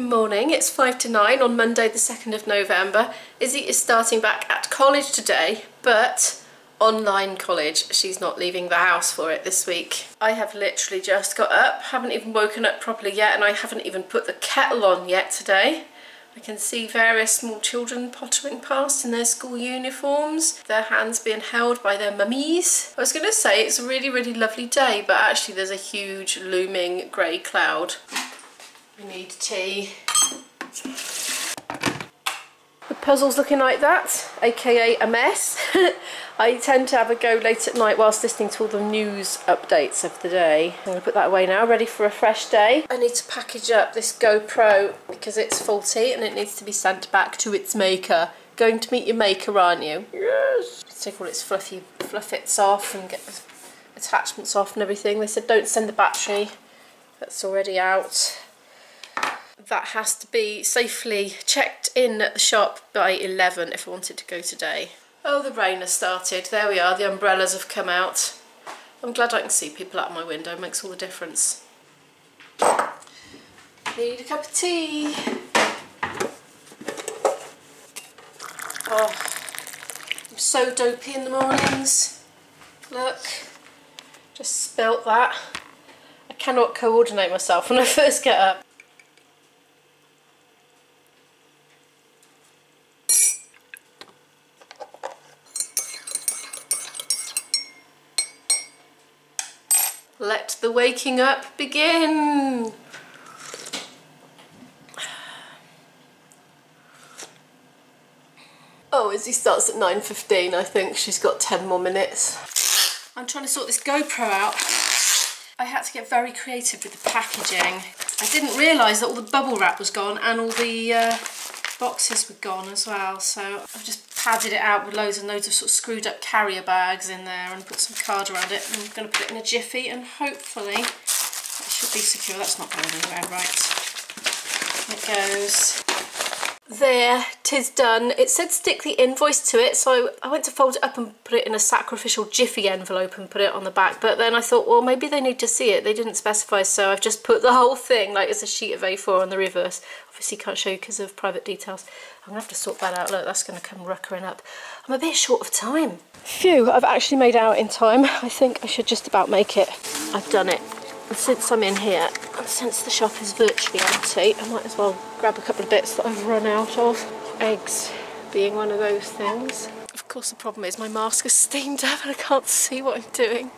morning, it's 5 to 9 on Monday the 2nd of November. Izzy is starting back at college today, but online college. She's not leaving the house for it this week. I have literally just got up, haven't even woken up properly yet, and I haven't even put the kettle on yet today. I can see various small children pottering past in their school uniforms, their hands being held by their mummies. I was going to say it's a really, really lovely day, but actually there's a huge looming grey cloud. We need tea. The puzzle's looking like that, aka a mess. I tend to have a go late at night whilst listening to all the news updates of the day. I'm going to put that away now, ready for a fresh day. I need to package up this GoPro because it's faulty and it needs to be sent back to its maker. Going to meet your maker, aren't you? Yes. Take all its fluffy fluffits off and get the attachments off and everything. They said don't send the battery. That's already out that has to be safely checked in at the shop by 11 if I wanted to go today. Oh, the rain has started. There we are, the umbrellas have come out. I'm glad I can see people out my window, it makes all the difference. Need a cup of tea. Oh, I'm so dopey in the mornings. Look, just spilt that. I cannot coordinate myself when I first get up. Let the waking up begin. Oh, Izzy starts at 9.15, I think she's got 10 more minutes. I'm trying to sort this GoPro out. I had to get very creative with the packaging. I didn't realise that all the bubble wrap was gone and all the uh, boxes were gone as well, so I've just padded it out with loads and loads of sort of screwed up carrier bags in there and put some card around it. I'm going to put it in a jiffy and hopefully it should be secure. That's not going anywhere, right. It goes. There, tis done. It said stick the invoice to it, so I went to fold it up and put it in a sacrificial jiffy envelope and put it on the back, but then I thought, well, maybe they need to see it. They didn't specify, so I've just put the whole thing, like it's a sheet of A4 on the reverse. Obviously can't show you because of private details. I'm going to have to sort that out. Look, that's going to come ruckering up. I'm a bit short of time. Phew, I've actually made out in time. I think I should just about make it. I've done it. And since I'm in here, and since the shop is virtually empty, I might as well grab a couple of bits that I've run out of. Eggs being one of those things. Of course the problem is my mask is steamed up and I can't see what I'm doing.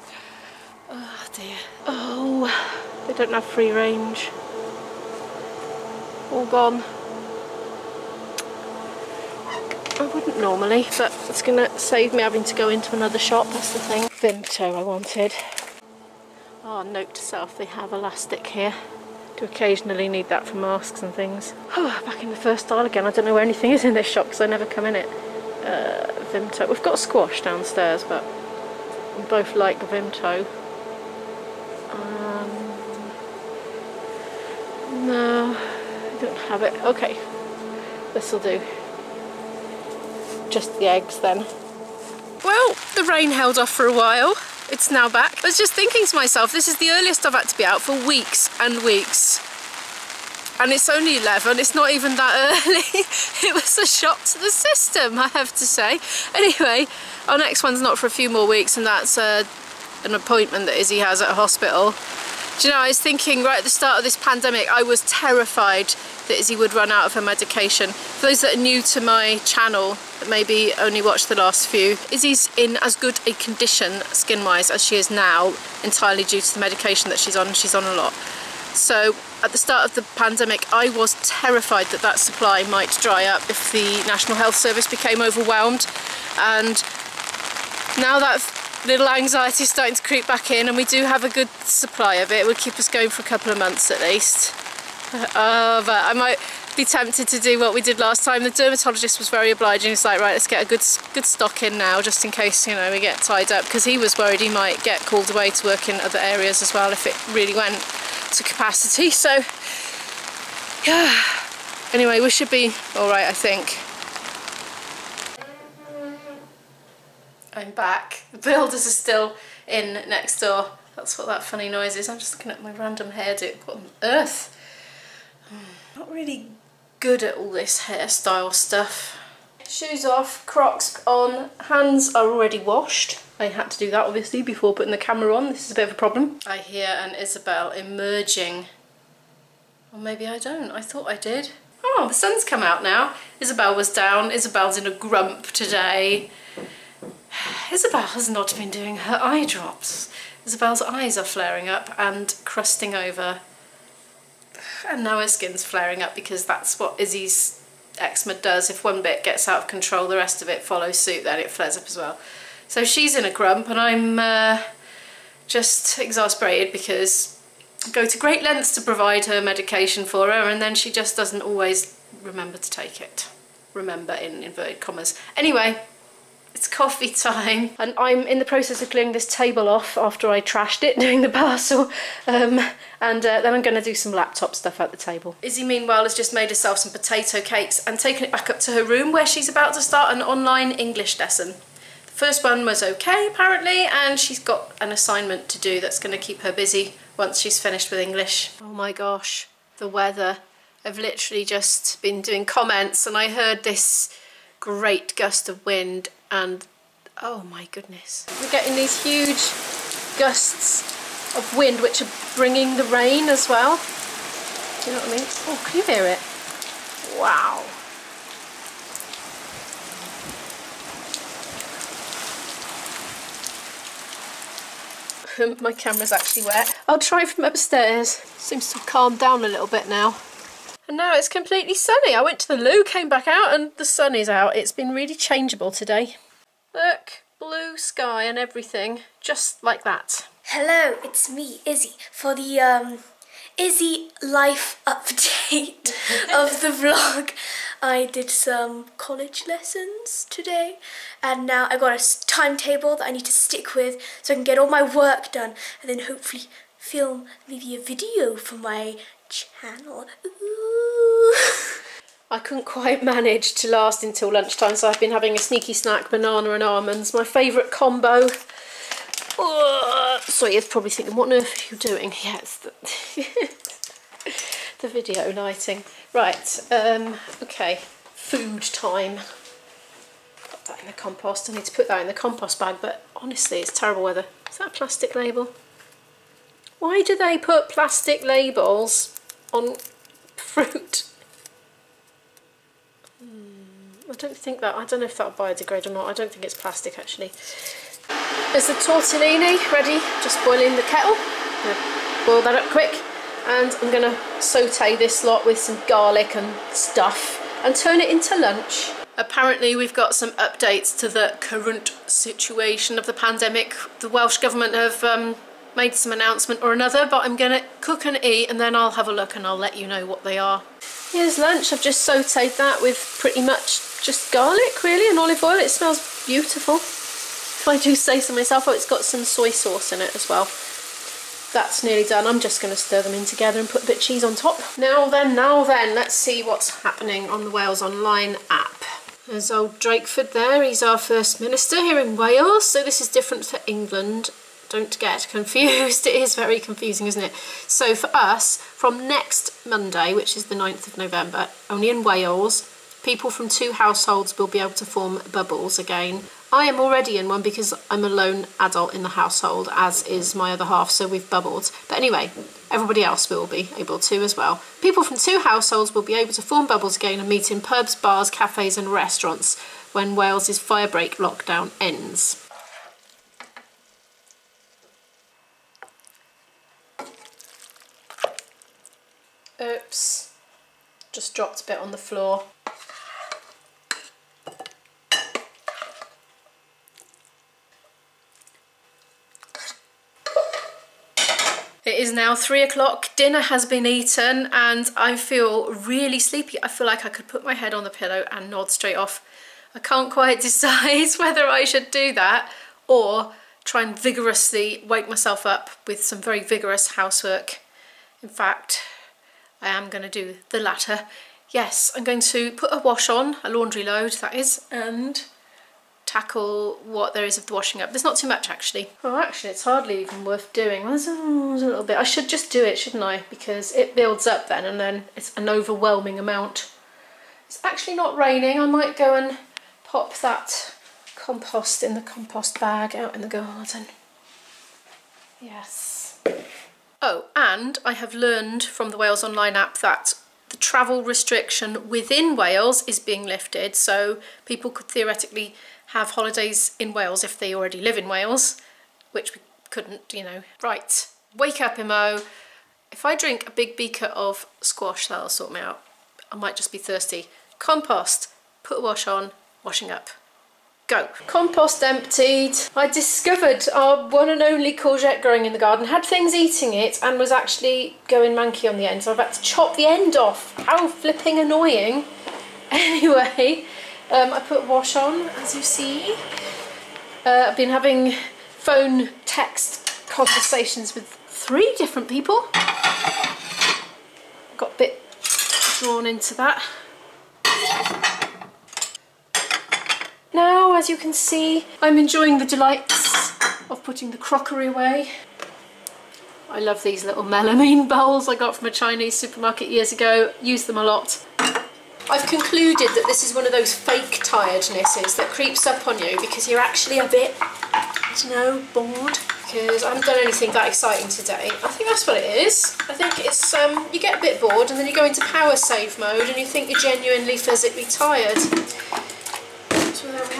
Oh dear. Oh, they don't have free range. All gone. I wouldn't normally, but it's going to save me having to go into another shop, that's the thing. Vimto I wanted. Oh, note to self, they have elastic here. Do occasionally need that for masks and things. Oh, back in the first aisle again. I don't know where anything is in this shop because I never come in it. Uh, Vimto. We've got squash downstairs, but we both like Vimto. Um, no, I don't have it. Okay, this will do just the eggs then. Well, the rain held off for a while. It's now back. I was just thinking to myself, this is the earliest I've had to be out for weeks and weeks. And it's only 11, it's not even that early. it was a shock to the system, I have to say. Anyway, our next one's not for a few more weeks and that's uh, an appointment that Izzy has at a hospital. Do you know, I was thinking right at the start of this pandemic, I was terrified that Izzy would run out of her medication. For those that are new to my channel, that maybe only watched the last few, Izzy's in as good a condition skin-wise as she is now, entirely due to the medication that she's on, she's on a lot. So at the start of the pandemic, I was terrified that that supply might dry up if the National Health Service became overwhelmed. And now that little anxiety starting to creep back in and we do have a good supply of it. It will keep us going for a couple of months at least. Uh, but I might be tempted to do what we did last time. The dermatologist was very obliging. He's like, right, let's get a good good stock in now, just in case you know we get tied up, because he was worried he might get called away to work in other areas as well if it really went to capacity. So yeah. Anyway, we should be all right, I think. I'm back. The builders are still in next door. That's what that funny noise is. I'm just looking at my random hairdo. What on earth? Not really good at all this hairstyle stuff. Shoes off, Crocs on, hands are already washed. I had to do that obviously before putting the camera on. This is a bit of a problem. I hear an Isabel emerging. Or maybe I don't. I thought I did. Oh, the sun's come out now. Isabel was down. Isabel's in a grump today. Isabel has not been doing her eye drops. Isabel's eyes are flaring up and crusting over. And now her skin's flaring up because that's what Izzy's eczema does. If one bit gets out of control, the rest of it follows suit, then it flares up as well. So she's in a grump and I'm uh, just exasperated because I go to great lengths to provide her medication for her and then she just doesn't always remember to take it. Remember in inverted commas. Anyway, it's coffee time and I'm in the process of clearing this table off after I trashed it doing the parcel um, and uh, then I'm going to do some laptop stuff at the table. Izzy meanwhile has just made herself some potato cakes and taken it back up to her room where she's about to start an online English lesson. The First one was okay apparently and she's got an assignment to do that's going to keep her busy once she's finished with English. Oh my gosh, the weather. I've literally just been doing comments and I heard this great gust of wind and oh my goodness. We're getting these huge gusts of wind which are bringing the rain as well. Do you know what I mean? Oh, can you hear it? Wow. my camera's actually wet. I'll try from upstairs. Seems to have calmed down a little bit now. And now it's completely sunny. I went to the loo, came back out and the sun is out. It's been really changeable today. Look, blue sky and everything, just like that. Hello, it's me, Izzy, for the um, Izzy life update of the vlog. I did some college lessons today and now I've got a timetable that I need to stick with so I can get all my work done and then hopefully film maybe a video for my channel. Ooh. I couldn't quite manage to last until lunchtime so I've been having a sneaky snack, banana and almonds, my favourite combo. Oh, so you're probably thinking, what on earth are you doing? Yes, the, the video lighting. Right, um, okay, food time. Put that in the compost. I need to put that in the compost bag, but honestly, it's terrible weather. Is that a plastic label? Why do they put plastic labels on fruit? Hmm, I don't think that, I don't know if that'll biodegrade or not. I don't think it's plastic actually. There's the tortellini ready, just boiling the kettle. Boil that up quick and I'm going to saute this lot with some garlic and stuff and turn it into lunch. Apparently we've got some updates to the current situation of the pandemic. The Welsh Government have um, made some announcement or another but I'm going to cook and eat and then I'll have a look and I'll let you know what they are. Here's lunch. I've just sauteed that with pretty much just garlic really and olive oil. It smells beautiful. If I do say so myself, oh it's got some soy sauce in it as well that's nearly done. I'm just going to stir them in together and put a bit of cheese on top. Now then, now then, let's see what's happening on the Wales Online app. There's old Drakeford there, he's our First Minister here in Wales, so this is different for England. Don't get confused, it is very confusing, isn't it? So for us, from next Monday, which is the 9th of November, only in Wales, people from two households will be able to form bubbles again. I am already in one because I'm a lone adult in the household, as is my other half, so we've bubbled. But anyway, everybody else will be able to as well. People from two households will be able to form bubbles again and meet in pubs, bars, cafes and restaurants when Wales's firebreak lockdown ends. Oops, just dropped a bit on the floor. Is now three o'clock, dinner has been eaten and I feel really sleepy. I feel like I could put my head on the pillow and nod straight off. I can't quite decide whether I should do that or try and vigorously wake myself up with some very vigorous housework. In fact, I am going to do the latter. Yes, I'm going to put a wash on, a laundry load that is, and tackle what there is of the washing up. There's not too much actually. Oh, actually, it's hardly even worth doing. There's a, there's a little bit. I should just do it, shouldn't I? Because it builds up then and then it's an overwhelming amount. It's actually not raining. I might go and pop that compost in the compost bag out in the garden. Yes. Oh, and I have learned from the Wales Online app that the travel restriction within Wales is being lifted, so people could theoretically have holidays in Wales if they already live in Wales, which we couldn't, you know. Right, wake up, Imo. If I drink a big beaker of squash, that'll sort me out. I might just be thirsty. Compost, put a wash on, washing up. Go. Compost emptied. I discovered our one and only courgette growing in the garden had things eating it and was actually going manky on the end. So I've had to chop the end off. How flipping annoying. Anyway, um, I put wash on, as you see. Uh, I've been having phone text conversations with three different people. Got a bit drawn into that. Now, as you can see, I'm enjoying the delights of putting the crockery away. I love these little melamine bowls I got from a Chinese supermarket years ago. Use them a lot. I've concluded that this is one of those fake tirednesses that creeps up on you because you're actually a bit, you know, bored. Because I haven't done anything that exciting today. I think that's what it is. I think it's, um, you get a bit bored and then you go into power save mode and you think you're genuinely physically tired. We.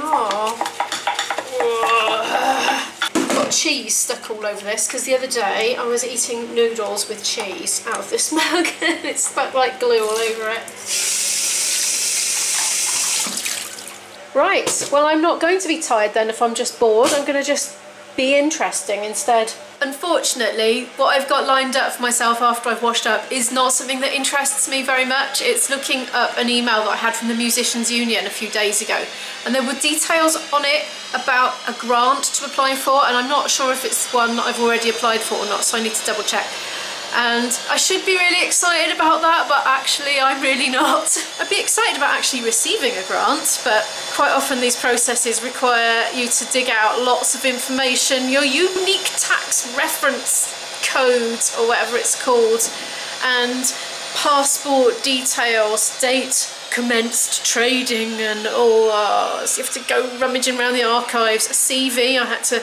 Got cheese stuck all over this because the other day I was eating noodles with cheese out of this mug and it stuck like glue all over it. Right, well I'm not going to be tired then if I'm just bored. I'm going to just be interesting instead. Unfortunately, what I've got lined up for myself after I've washed up is not something that interests me very much. It's looking up an email that I had from the Musicians Union a few days ago and there were details on it about a grant to apply for and I'm not sure if it's one that I've already applied for or not so I need to double check and I should be really excited about that but actually I'm really not. I'd be excited about actually receiving a grant but quite often these processes require you to dig out lots of information, your unique tax reference codes or whatever it's called and passport details, date commenced trading and all uh, so you have to go rummaging around the archives. A CV I had to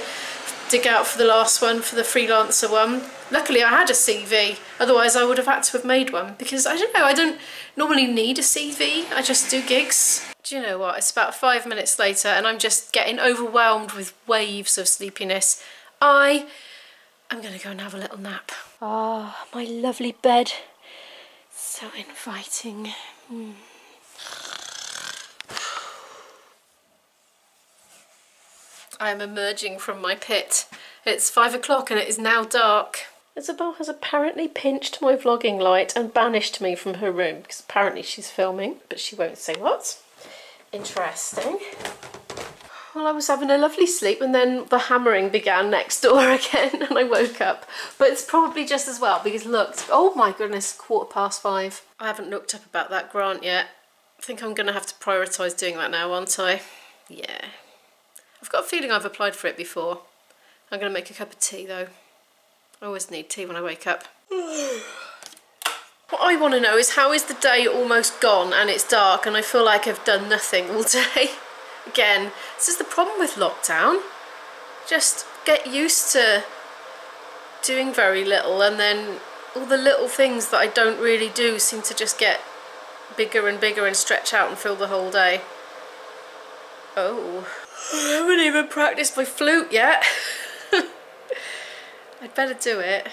dig out for the last one, for the freelancer one. Luckily I had a CV, otherwise I would have had to have made one because I don't know, I don't normally need a CV, I just do gigs. Do you know what, it's about five minutes later and I'm just getting overwhelmed with waves of sleepiness. I am going to go and have a little nap. Ah, oh, my lovely bed. So inviting. Mm. I am emerging from my pit. It's five o'clock and it is now dark. Isabel has apparently pinched my vlogging light and banished me from her room because apparently she's filming, but she won't say what. Interesting. Well, I was having a lovely sleep and then the hammering began next door again and I woke up. But it's probably just as well because look, oh my goodness, quarter past five. I haven't looked up about that grant yet. I think I'm going to have to prioritise doing that now, aren't I? Yeah. I've got a feeling I've applied for it before. I'm going to make a cup of tea though. I always need tea when I wake up. what I want to know is how is the day almost gone and it's dark and I feel like I've done nothing all day. Again, this is the problem with lockdown. Just get used to doing very little and then all the little things that I don't really do seem to just get bigger and bigger and stretch out and fill the whole day. Oh. I haven't even practiced my flute yet. I'd better do it.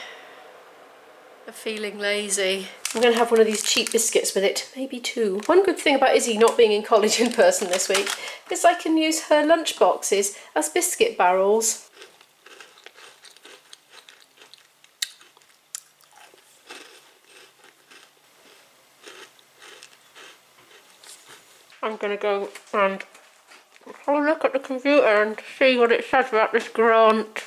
I'm feeling lazy. I'm going to have one of these cheap biscuits with it, maybe two. One good thing about Izzy not being in college in person this week is I can use her lunch boxes as biscuit barrels. I'm going to go and have a look at the computer and see what it says about this grant.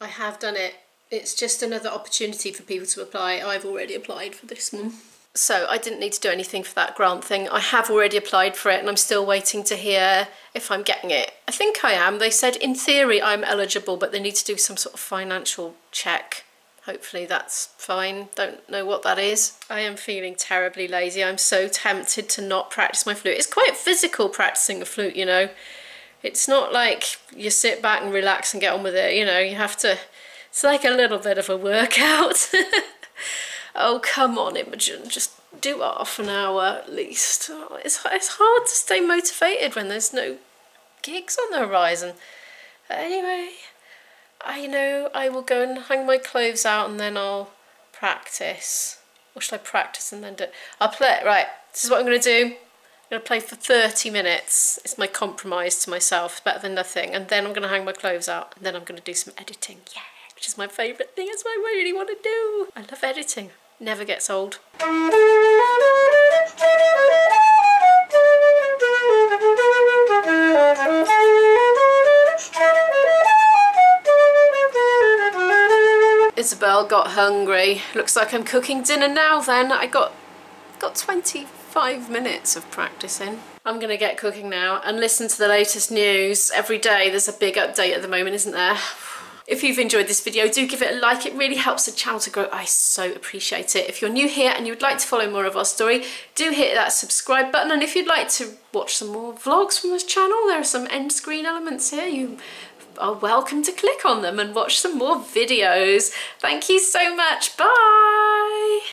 I have done it. It's just another opportunity for people to apply. I've already applied for this one. So I didn't need to do anything for that grant thing. I have already applied for it and I'm still waiting to hear if I'm getting it. I think I am. They said in theory I'm eligible, but they need to do some sort of financial check. Hopefully that's fine. Don't know what that is. I am feeling terribly lazy. I'm so tempted to not practice my flute. It's quite physical practicing a flute, you know. It's not like you sit back and relax and get on with it, you know. You have to, it's like a little bit of a workout. oh, come on, Imogen, just do half an hour at least. Oh, it's, it's hard to stay motivated when there's no gigs on the horizon. Anyway, I know I will go and hang my clothes out and then I'll practice. Or should I practice and then do it? I'll play, right, this is what I'm going to do. I'm going to play for 30 minutes. It's my compromise to myself, it's better than nothing. And then I'm going to hang my clothes out and then I'm going to do some editing. Yeah, which is my favourite thing. It's what I really want to do. I love editing. Never gets old. Isabel got hungry. Looks like I'm cooking dinner now then. I got got 25 minutes of practicing. I'm gonna get cooking now and listen to the latest news. Every day there's a big update at the moment, isn't there? If you've enjoyed this video, do give it a like. It really helps the channel to grow. I so appreciate it. If you're new here and you would like to follow more of our story, do hit that subscribe button. And if you'd like to watch some more vlogs from this channel, there are some end screen elements here. You are welcome to click on them and watch some more videos. Thank you so much. Bye.